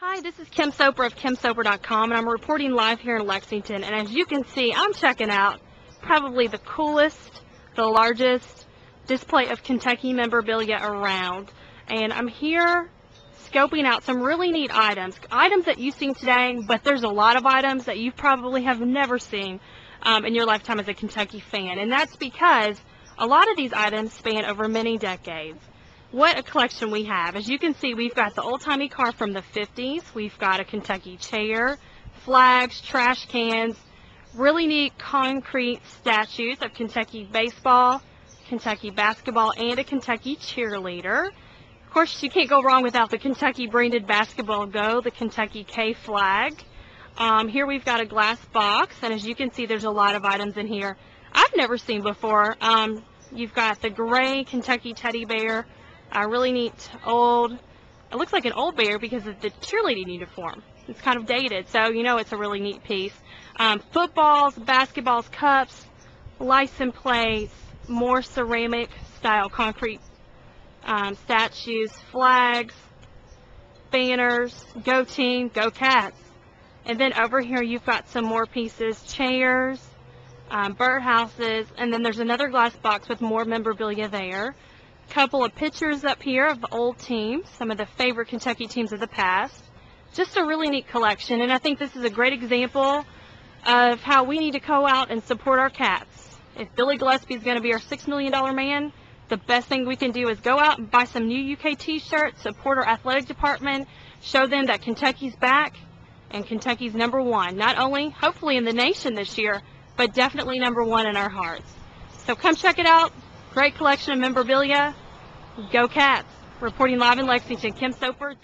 Hi, this is Kim Soper of KimSoper.com, and I'm reporting live here in Lexington. And as you can see, I'm checking out probably the coolest, the largest display of Kentucky memorabilia around. And I'm here scoping out some really neat items, items that you've seen today, but there's a lot of items that you probably have never seen um, in your lifetime as a Kentucky fan. And that's because a lot of these items span over many decades what a collection we have. As you can see, we've got the old-timey car from the 50s. We've got a Kentucky chair, flags, trash cans, really neat concrete statues of Kentucky baseball, Kentucky basketball, and a Kentucky cheerleader. Of course, you can't go wrong without the Kentucky branded basketball go, the Kentucky K flag. Um, here we've got a glass box, and as you can see, there's a lot of items in here I've never seen before. Um, you've got the gray Kentucky teddy bear, a really neat old, it looks like an old bear because of the cheerleading uniform. It's kind of dated, so you know it's a really neat piece. Um, footballs, basketballs, cups, license plates, more ceramic style concrete um, statues, flags, banners, go team, go cats. And then over here you've got some more pieces, chairs, um, birdhouses, and then there's another glass box with more memorabilia there couple of pictures up here of old teams, some of the favorite Kentucky teams of the past. Just a really neat collection, and I think this is a great example of how we need to go out and support our cats. If Billy Gillispie is going to be our $6 million man, the best thing we can do is go out and buy some new UK t-shirts, support our athletic department, show them that Kentucky's back, and Kentucky's number one, not only hopefully in the nation this year, but definitely number one in our hearts. So come check it out. Great collection of memorabilia. Go Cats. Reporting live in Lexington, Kim Soper.